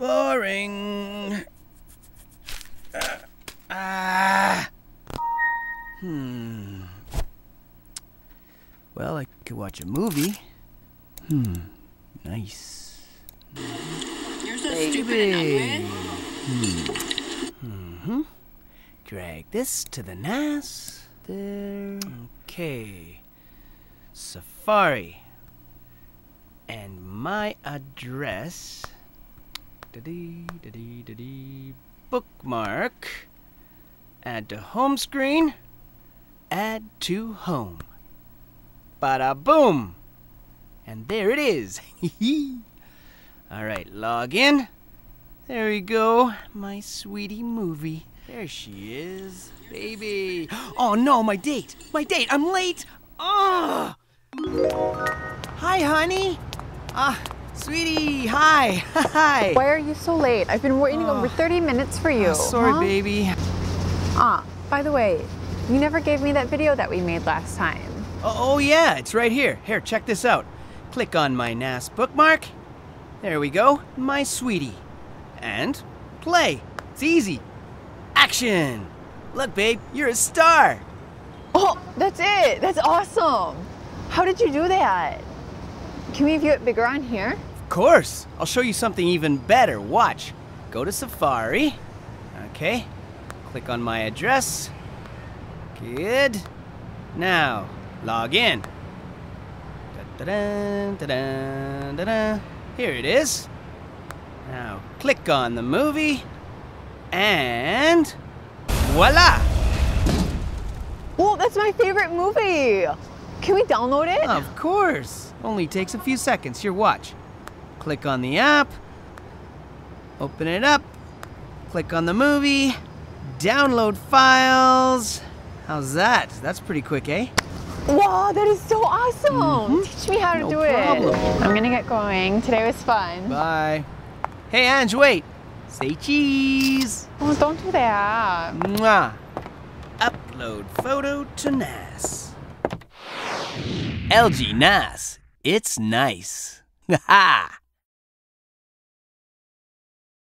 Boring. Uh, ah. Hmm. Well, I could watch a movie. Hmm. Nice. You're so stupid and. Hmm. Drag this to the NAS. There. Okay. Safari. And my address. Da-dee, da-dee, da-dee. Bookmark. Add to home screen. Add to home. Bada boom! And there it is. All right, log in. There we go. My sweetie movie. There she is. Baby. Oh no, my date. My date. I'm late. Oh. Hi, honey. Ah, sweetie. Hi. Hi. Why are you so late? I've been waiting over 30 minutes for you. Oh, sorry, huh? baby. Ah, by the way, you never gave me that video that we made last time. Oh, oh, yeah, it's right here. Here, check this out. Click on my NAS bookmark. There we go. My sweetie. And play. It's easy. Action. Look, babe, you're a star. Oh, that's it. That's awesome. How did you do that? Can we view it bigger on here? Of course. I'll show you something even better. Watch. Go to Safari. Okay. Click on my address. Good. Now, log in. Da-da-da, da-da, da-da. Here it is. Now, click on the movie. And voila! Oh, that's my favorite movie. Can we download it? Of course. Only takes a few seconds. Here, watch. Click on the app. Open it up. Click on the movie. Download files. How's that? That's pretty quick, eh? Wow, that is so awesome. Teach me how to. No do problem. it. I'm gonna get going. Today was fun. Bye. Hey, Ange, wait. Say cheese. Oh, don't do that. Mwah. Upload photo to NAS. LG NAS. It's nice. Ha!